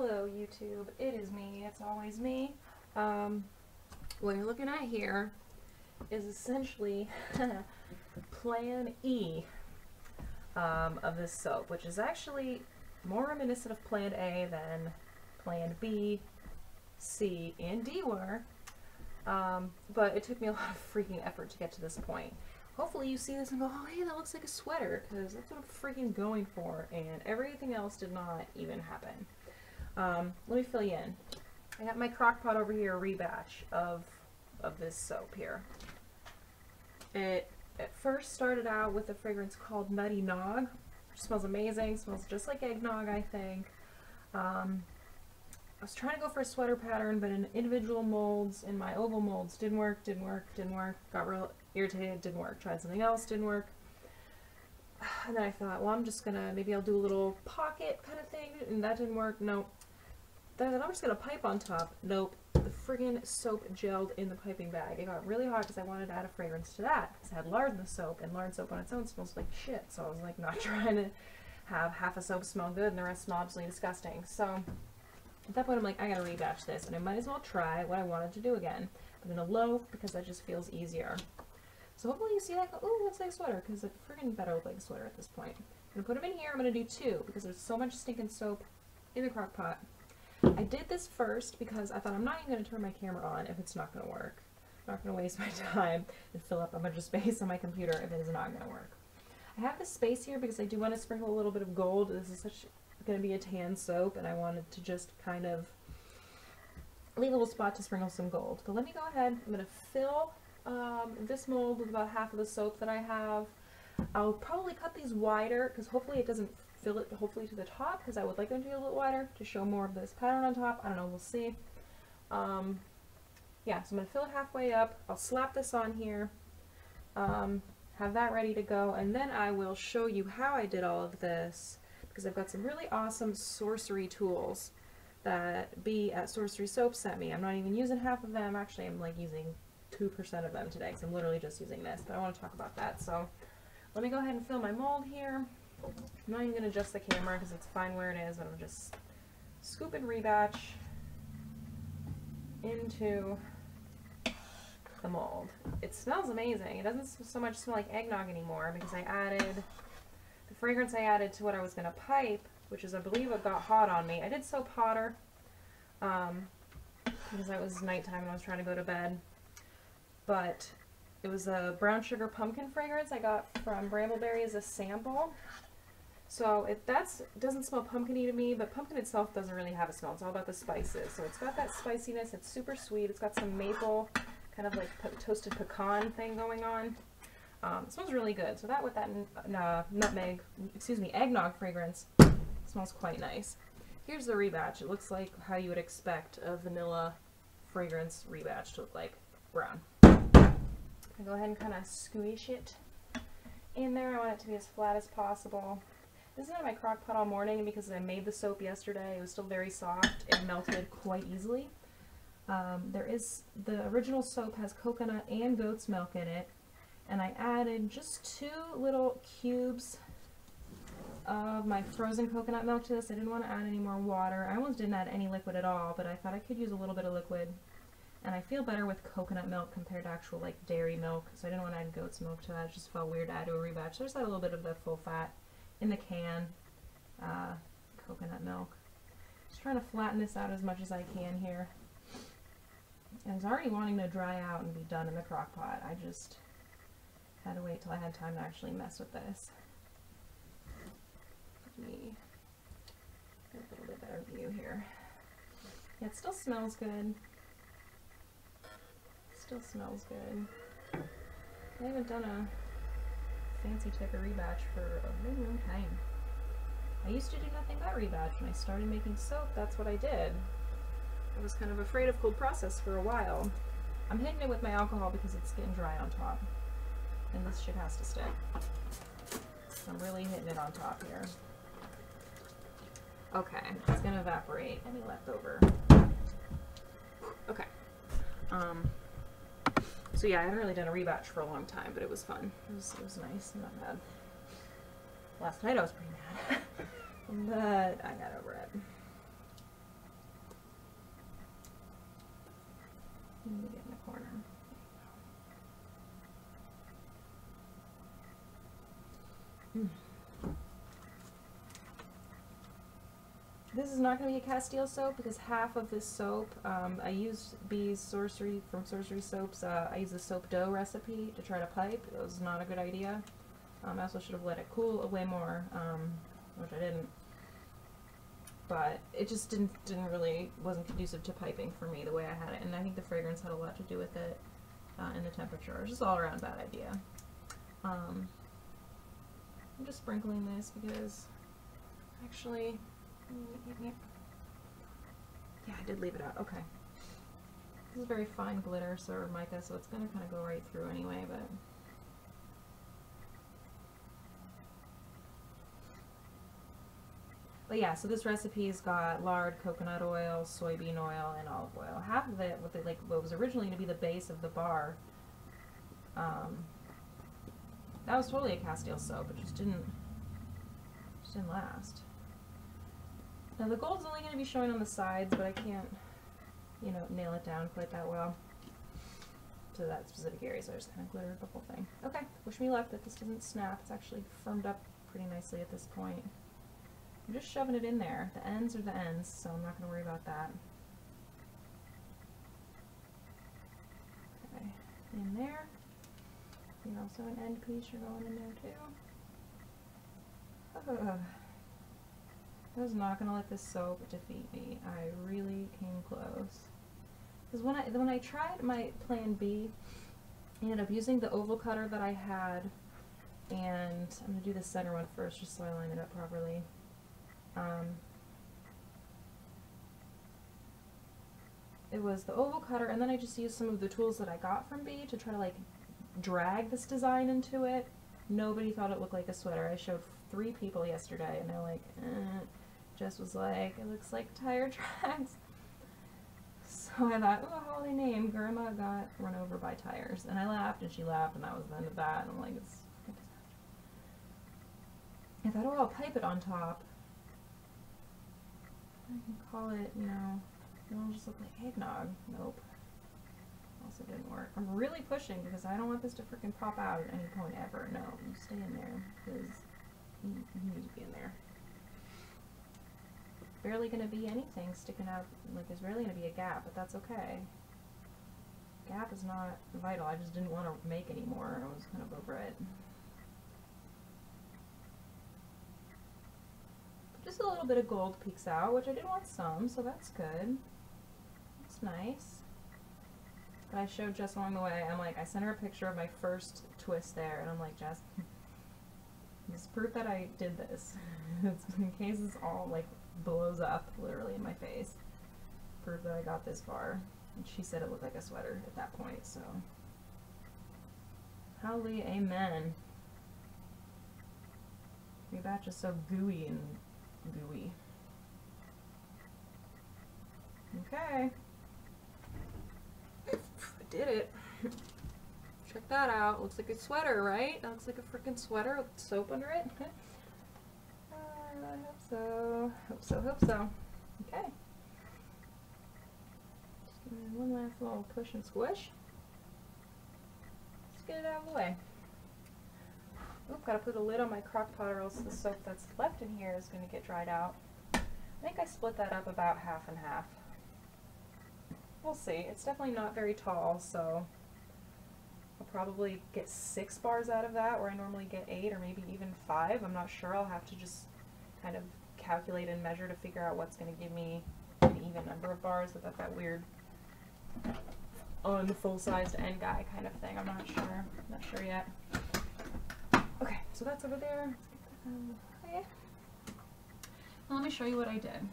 Hello YouTube, it is me, it's always me. Um, what you're looking at here is essentially Plan E um, of this soap, which is actually more reminiscent of Plan A than Plan B, C, and D were. Um, but it took me a lot of freaking effort to get to this point. Hopefully you see this and go, oh hey, that looks like a sweater, because that's what I'm freaking going for, and everything else did not even happen. Um, let me fill you in. I got my crock pot over here, a rebatch of, of this soap here. It, it first started out with a fragrance called Nutty Nog, which smells amazing, smells just like eggnog, I think. Um, I was trying to go for a sweater pattern, but in individual molds, in my oval molds, didn't work, didn't work, didn't work, got real irritated, didn't work, tried something else, didn't work. And then I thought, well, I'm just gonna, maybe I'll do a little pocket kind of thing, and that didn't work, nope. Then I'm just gonna pipe on top, nope. The friggin' soap gelled in the piping bag. It got really hot because I wanted to add a fragrance to that, because it had lard in the soap, and lard soap on its own smells like shit, so I was like not trying to have half a soap smell good and the rest smell absolutely disgusting. So at that point I'm like, I gotta rebatch this, and I might as well try what I wanted to do again, I'm gonna loaf because that just feels easier. So hopefully you see that, go, ooh, looks like a sweater, because it friggin' better look like a sweater at this point. I'm gonna put them in here, I'm gonna do two, because there's so much stinking soap in the crock pot. I did this first because I thought I'm not even gonna turn my camera on if it's not gonna work. I'm not gonna waste my time and fill up a bunch of space on my computer if it is not gonna work. I have this space here because I do want to sprinkle a little bit of gold. This is such going to be a tan soap and I wanted to just kind of leave a little spot to sprinkle some gold. But let me go ahead. I'm going to fill um, this mold with about half of the soap that I have. I'll probably cut these wider because hopefully it doesn't fill it hopefully to the top because I would like them to be a little wider to show more of this pattern on top. I don't know, we'll see. Um, yeah, so I'm going to fill it halfway up. I'll slap this on here, um, have that ready to go, and then I will show you how I did all of this because I've got some really awesome sorcery tools that B at Sorcery Soap sent me. I'm not even using half of them. Actually, I'm like using 2% of them today because I'm literally just using this, but I want to talk about that. So let me go ahead and fill my mold here. I'm not even going to adjust the camera because it's fine where it is, but I'm just scoop and rebatch into the mold. It smells amazing. It doesn't so much smell like eggnog anymore because I added the fragrance I added to what I was going to pipe, which is I believe it got hot on me. I did soap hotter um, because it was nighttime and I was trying to go to bed. But it was a brown sugar pumpkin fragrance I got from Brambleberry as a sample. So that's doesn't smell pumpkiny to me, but pumpkin itself doesn't really have a smell. It's all about the spices. So it's got that spiciness. It's super sweet. It's got some maple, kind of like toasted pecan thing going on. Um, it smells really good. So that with that uh, nutmeg, excuse me, eggnog fragrance smells quite nice. Here's the rebatch. It looks like how you would expect a vanilla fragrance rebatch to look like. Brown. I go ahead and kind of squish it in there. I want it to be as flat as possible. This is in my crock pot all morning because I made the soap yesterday. It was still very soft. It melted quite easily. Um, there is, the original soap has coconut and goat's milk in it and I added just two little cubes of my frozen coconut milk to this. I didn't want to add any more water. I almost didn't add any liquid at all, but I thought I could use a little bit of liquid. And I feel better with coconut milk compared to actual like dairy milk, so I didn't want to add goat's milk to that. It just felt weird to add to a rebatch. So I just add a little bit of the full fat in the can uh, coconut milk. Just trying to flatten this out as much as I can here. And it's already wanting to dry out and be done in the crock pot. I just had to wait till I had time to actually mess with this. Me a little bit better view here. Yeah, it still smells good. Still smells good. I haven't done a fancy type of rebatch for a really long time. I used to do nothing but rebatch. When I started making soap, that's what I did. I was kind of afraid of cold process for a while. I'm hitting it with my alcohol because it's getting dry on top. And this shit has to stick. So I'm really hitting it on top here. Okay, it's gonna evaporate. Any leftover? Okay. Um, so yeah, I haven't really done a rebatch for a long time, but it was fun. It was, it was nice not bad. Last night I was pretty mad, but I got over it. Let me get in the corner. Mm. This is not going to be a Castile soap because half of this soap, um, I used Bee's Sorcery from Sorcery Soaps. Uh, I used the soap dough recipe to try to pipe. It was not a good idea. Um, I also should have let it cool way more, um, which I didn't. But it just didn't didn't really wasn't conducive to piping for me the way I had it, and I think the fragrance had a lot to do with it, uh, and the temperature. It was just all around bad idea. Um, I'm just sprinkling this because actually yeah, I did leave it out. Okay. This is very fine glitter, so mica, so it's going to kind of go right through anyway, but... But yeah, so this recipe's got lard, coconut oil, soybean oil, and olive oil. Half of it, what, the, like, what was originally going to be the base of the bar, um, that was totally a Castile soap. It just didn't, just didn't last. Now the gold's only going to be showing on the sides, but I can't, you know, nail it down quite that well to that specific area, so I just kind of glittered the whole thing. Okay, wish me luck that this doesn't snap. It's actually firmed up pretty nicely at this point. I'm just shoving it in there. The ends are the ends, so I'm not going to worry about that. Okay, in there. You also an end piece you're going in there too. Ugh. I was not gonna let this soap defeat me. I really came close. Because when I when I tried my plan B, I ended up using the oval cutter that I had, and I'm gonna do the center one first just so I line it up properly. Um, it was the oval cutter, and then I just used some of the tools that I got from B to try to like drag this design into it. Nobody thought it looked like a sweater. I showed three people yesterday, and they're like, eh. Jess was like, it looks like tire tracks. So I thought, oh, holy name, Grandma got run over by tires. And I laughed, and she laughed, and that was the end of that. And I'm like, it's I thought, oh, I'll pipe it on top. I can call it, you know, it'll just look like eggnog. Nope. Also didn't work. I'm really pushing because I don't want this to freaking pop out at any point ever. No, you stay in there because you, you need to be in there barely going to be anything sticking out, like there's barely going to be a gap, but that's okay. Gap is not vital, I just didn't want to make any more, I was kind of over it. Just a little bit of gold peeks out, which I did want some, so that's good. It's nice. But I showed Jess along the way, I'm like, I sent her a picture of my first twist there, and I'm like, Jess, this is proof that I did this. in case it's all like blows up literally in my face. Proof that I got this far. And she said it looked like a sweater at that point, so. Hallelujah, amen. Your batch is so gooey and gooey. Okay. I did it. Check that out. Looks like a sweater, right? That looks like a freaking sweater with soap under it. I hope so. Hope so, hope so. Okay. One last little push and squish. Let's get it out of the way. Oop, gotta put a lid on my crock pot or else the soap that's left in here is gonna get dried out. I think I split that up about half and half. We'll see. It's definitely not very tall, so I'll probably get six bars out of that where I normally get eight or maybe even five. I'm not sure. I'll have to just kind of calculate and measure to figure out what's going to give me an even number of bars without that weird unfull-sized end guy kind of thing. I'm not sure. I'm not sure yet. Okay, so that's over there. Let's let me show you what I did.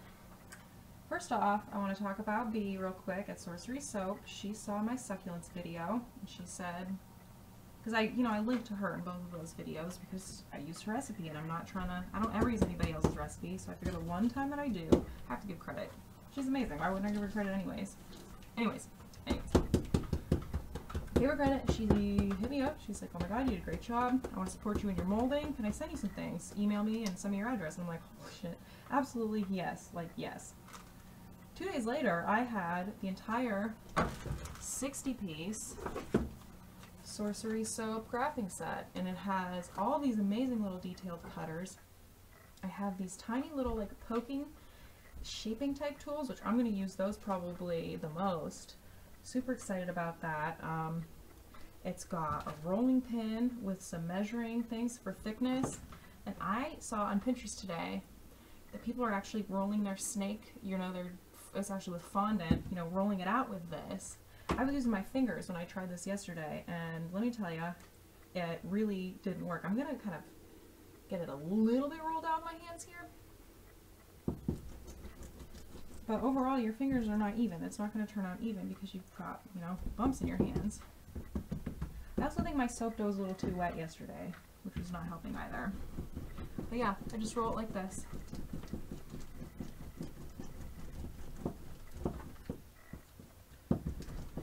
First off, I want to talk about B real quick at Sorcery Soap. She saw my succulents video and she said, because I, you know, I linked to her in both of those videos because I used her recipe and I'm not trying to, I don't ever use anybody else's recipe, so I figured the one time that I do, I have to give credit. She's amazing. Why wouldn't I give her credit anyways? Anyways, anyways. Gave her credit. She hit me up. She's like, oh my god, you did a great job. I want to support you in your molding. Can I send you some things? Email me and send me your address. And I'm like, oh shit. Absolutely yes. Like, yes. two days later, I had the entire 60 piece Sorcery Soap graphing set, and it has all these amazing little detailed cutters. I have these tiny little like poking shaping type tools, which I'm going to use those probably the most. Super excited about that. Um, it's got a rolling pin with some measuring things for thickness. And I saw on Pinterest today that people are actually rolling their snake, you know, they're, it's actually with fondant, you know, rolling it out with this. I was using my fingers when I tried this yesterday, and let me tell you, it really didn't work. I'm going to kind of get it a little bit rolled out in my hands here. But overall, your fingers are not even. It's not going to turn out even because you've got, you know, bumps in your hands. I also think my soap dough was a little too wet yesterday, which was not helping either. But yeah, I just roll it like this.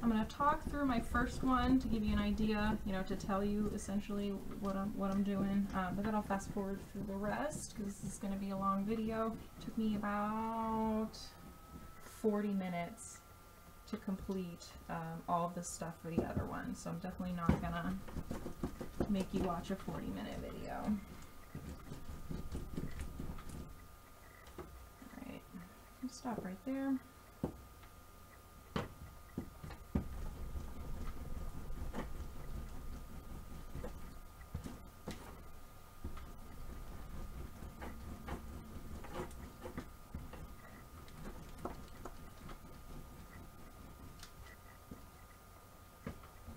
I'm going to talk through my first one to give you an idea, you know, to tell you essentially what I'm, what I'm doing, um, but then I'll fast forward through the rest because this is going to be a long video. It took me about 40 minutes to complete um, all of the stuff for the other one, so I'm definitely not going to make you watch a 40 minute video. Alright, stop right there.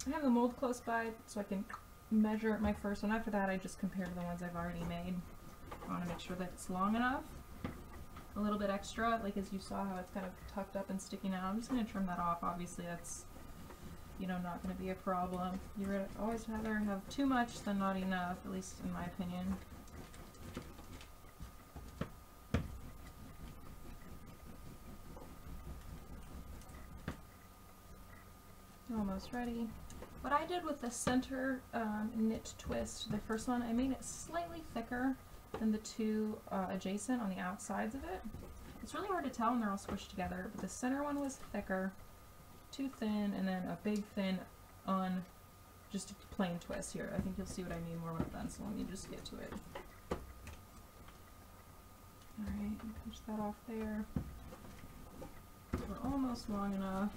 I have the mold close by so I can measure my first one. After that I just compare to the ones I've already made. I want to make sure that it's long enough. A little bit extra, like as you saw how it's kind of tucked up and sticking out. I'm just going to trim that off. Obviously that's, you know, not going to be a problem. You would always rather have too much than not enough, at least in my opinion. Almost ready. What I did with the center um, knit twist, the first one, I made it slightly thicker than the two uh, adjacent on the outsides of it. It's really hard to tell when they're all squished together, but the center one was thicker, too thin, and then a big thin on just a plain twist here. I think you'll see what I mean more when I'm done, so let me just get to it. Alright, push that off there. We're almost long enough.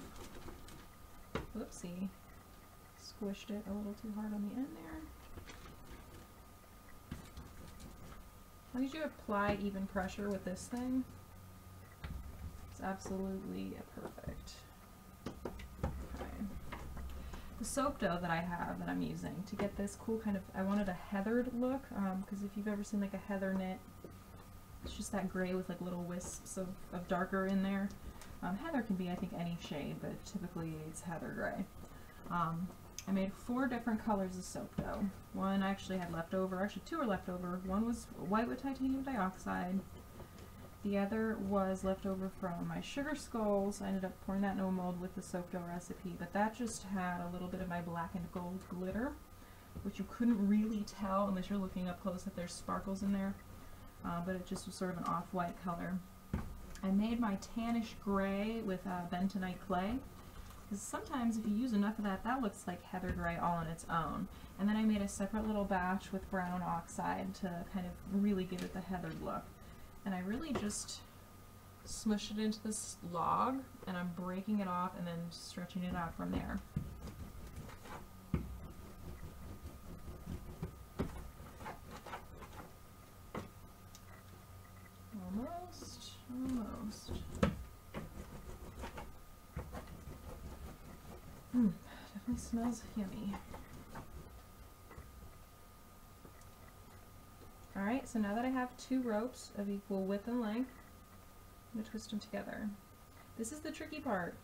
Whoopsie squished it a little too hard on the end there. Long as you apply even pressure with this thing, it's absolutely perfect. Okay. The soap dough that I have that I'm using to get this cool kind of, I wanted a heathered look, because um, if you've ever seen like a heather knit, it's just that gray with like little wisps of, of darker in there. Um, heather can be, I think, any shade, but typically it's heather gray. Um, I made four different colors of soap dough. One I actually had left over, actually two are left over. One was white with titanium dioxide. The other was left over from my sugar skulls. I ended up pouring that in a mold with the soap dough recipe, but that just had a little bit of my black and gold glitter, which you couldn't really tell unless you're looking up close that there's sparkles in there, uh, but it just was sort of an off-white color. I made my tannish gray with uh, bentonite clay. Because sometimes if you use enough of that, that looks like heather gray all on its own. And then I made a separate little batch with brown oxide to kind of really give it the heathered look. And I really just smush it into this log, and I'm breaking it off and then stretching it out from there. Almost, almost. Hmm, definitely smells yummy. Alright, so now that I have two ropes of equal width and length, I'm going to twist them together. This is the tricky part,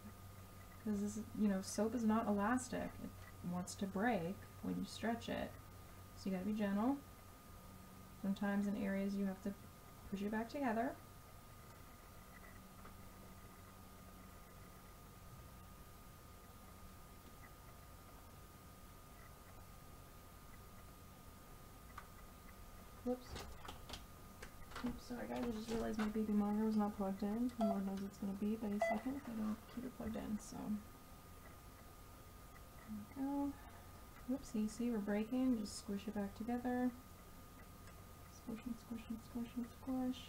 because this, you know, soap is not elastic. It wants to break when you stretch it. So you gotta be gentle. Sometimes in areas you have to push it back together. Whoops. Oops, sorry guys, I just realized my baby monitor was not plugged in. Lord knows it's going to be any second if I don't keep it plugged in, so. There we go. Whoopsie, see we're breaking, just squish it back together. Squish and squish and squish and squish.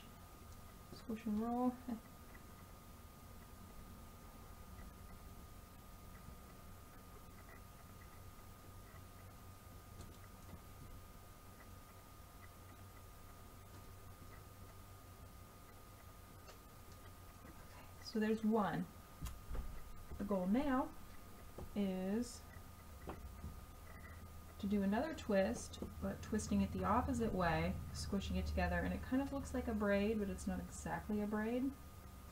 Squish and roll. So there's one. The goal now is to do another twist, but twisting it the opposite way, squishing it together, and it kind of looks like a braid, but it's not exactly a braid.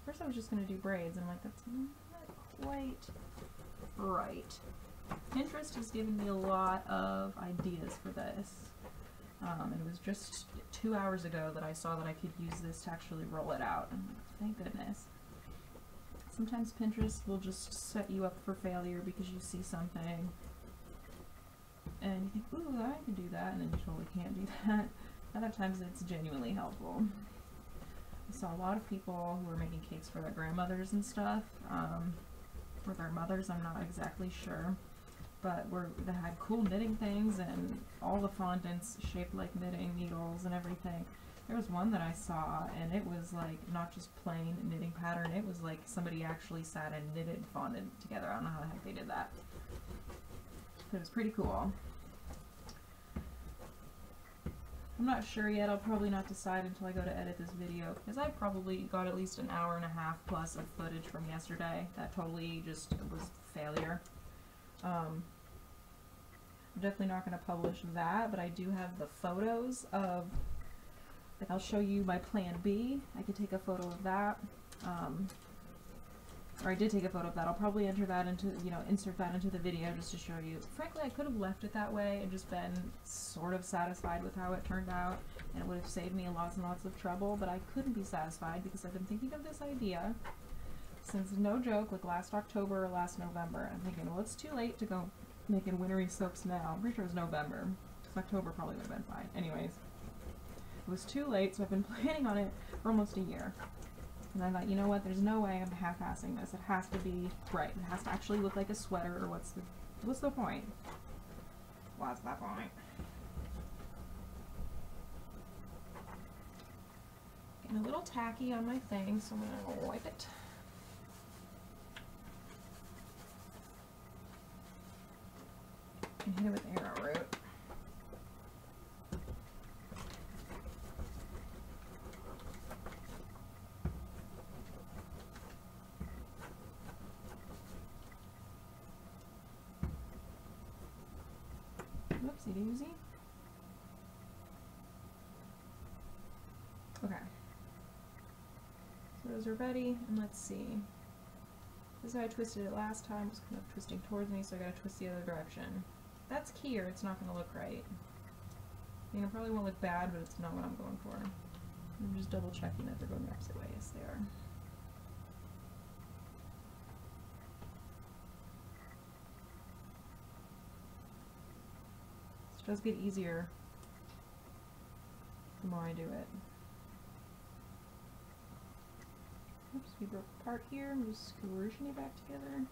First I was just going to do braids, and I'm like, that's not quite right. Pinterest has given me a lot of ideas for this. Um, and it was just two hours ago that I saw that I could use this to actually roll it out. And thank goodness. Sometimes Pinterest will just set you up for failure because you see something and you think, ooh, I can do that, and then you totally can't do that. Other times it's genuinely helpful. I saw a lot of people who were making cakes for their grandmothers and stuff, um, for their mothers, I'm not exactly sure, but were, they had cool knitting things and all the fondants shaped like knitting needles and everything. There was one that I saw, and it was like not just plain knitting pattern, it was like somebody actually sat and knitted fondant together. I don't know how the heck they did that. But it was pretty cool. I'm not sure yet. I'll probably not decide until I go to edit this video because I probably got at least an hour and a half plus of footage from yesterday. That totally just was failure. Um, I'm definitely not going to publish that, but I do have the photos of, I'll show you my plan B. I could take a photo of that. Um, or I did take a photo of that. I'll probably enter that into, you know, insert that into the video just to show you. Frankly, I could have left it that way and just been sort of satisfied with how it turned out, and it would have saved me lots and lots of trouble, but I couldn't be satisfied because I've been thinking of this idea since, no joke, like last October or last November. I'm thinking, well, it's too late to go making wintry soaps now. I'm pretty sure it was November. October probably would have been fine. Anyways, it was too late, so I've been planning on it for almost a year. And I thought, you know what, there's no way I'm half-assing this. It has to be right. It has to actually look like a sweater, or what's the, what's the point? What's the point? Getting a little tacky on my thing, so I'm gonna wipe it. And hit it with arrowroot. Whoopsie doozy. Okay. So those are ready, and let's see. This is how I twisted it last time, just kind of twisting towards me, so I gotta twist the other direction. That's key or it's not gonna look right. I mean, it probably won't look bad, but it's not what I'm going for. I'm just double checking that they're going the opposite way. Yes, they are. It does get easier the more I do it. Oops, we broke apart here. I'm just squishing it back together.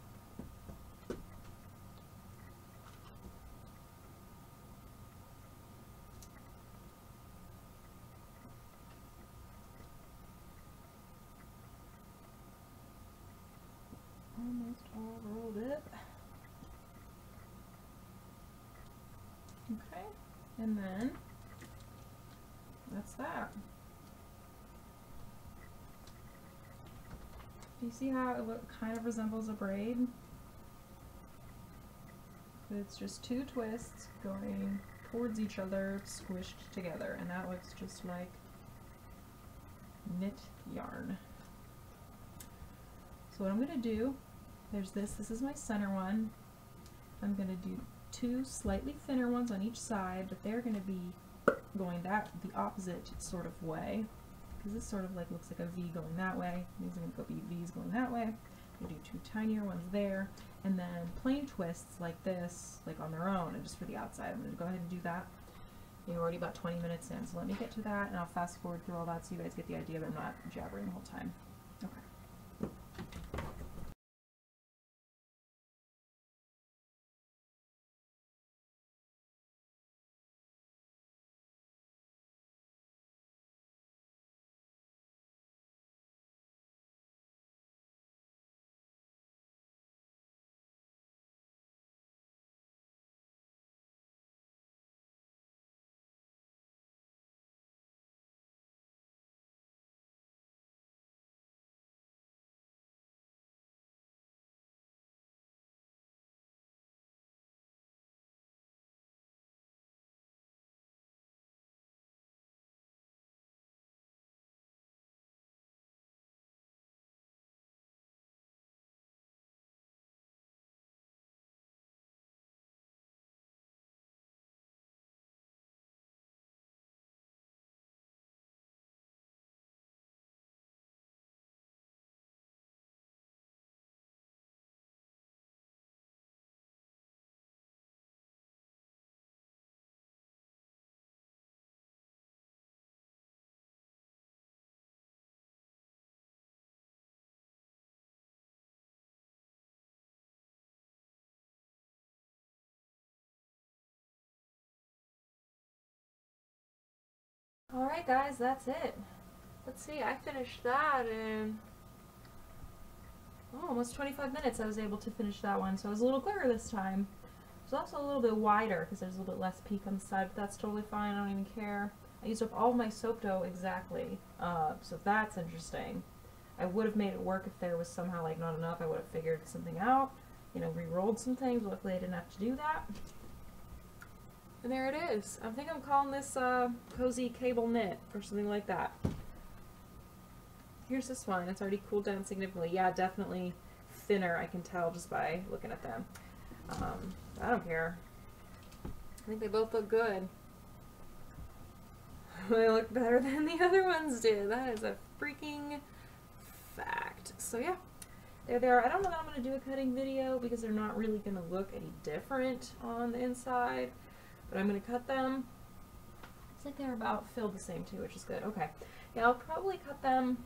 Almost all rolled it. Okay, and then that's that. Do you see how it look, kind of resembles a braid? It's just two twists going towards each other, squished together, and that looks just like knit yarn. So what I'm going to do, there's this, this is my center one. I'm going to do two slightly thinner ones on each side, but they're going to be going that the opposite sort of way. Because this sort of like looks like a V going that way. These are going to be V's going that way. I do two tinier ones there, and then plain twists like this, like on their own, and just for the outside. I'm going to go ahead and do that. You're already about 20 minutes in, so let me get to that and I'll fast forward through all that so you guys get the idea, but I'm not jabbering the whole time. Alright guys, that's it. Let's see, I finished that in oh, almost 25 minutes I was able to finish that one, so it was a little clearer this time. It's also a little bit wider because there's a little bit less peak on the side, but that's totally fine, I don't even care. I used up all my soap dough exactly, uh, so that's interesting. I would have made it work if there was somehow like not enough, I would have figured something out, you know, re-rolled some things, luckily I didn't have to do that. And there it is. I think I'm calling this uh, Cozy Cable Knit or something like that. Here's this one. It's already cooled down significantly. Yeah, definitely thinner, I can tell just by looking at them. Um, I don't care. I think they both look good. they look better than the other ones did. That is a freaking fact. So yeah, there they are. I don't know that I'm going to do a cutting video because they're not really going to look any different on the inside but I'm going to cut them. It's like they're about filled the same too, which is good. Okay. Yeah, I'll probably cut them.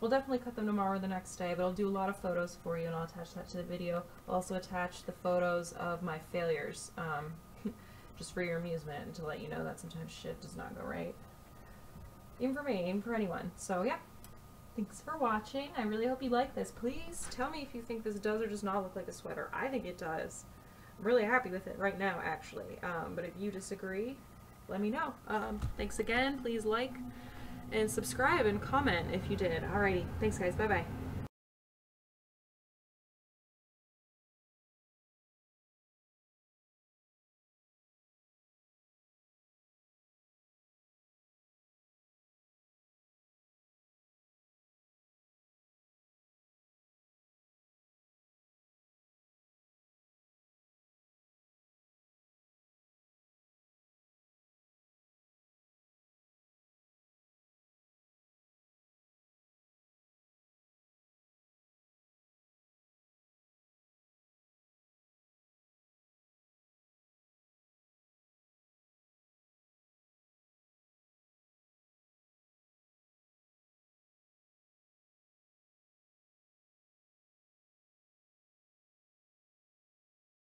We'll definitely cut them tomorrow or the next day, but I'll do a lot of photos for you and I'll attach that to the video. I'll also attach the photos of my failures, um, just for your amusement and to let you know that sometimes shit does not go right. Even for me, even for anyone. So yeah, thanks for watching. I really hope you like this. Please tell me if you think this does or does not look like a sweater. I think it does really happy with it right now, actually. Um, but if you disagree, let me know. Um, thanks again. Please like and subscribe and comment if you did. Alrighty. Thanks, guys. Bye-bye.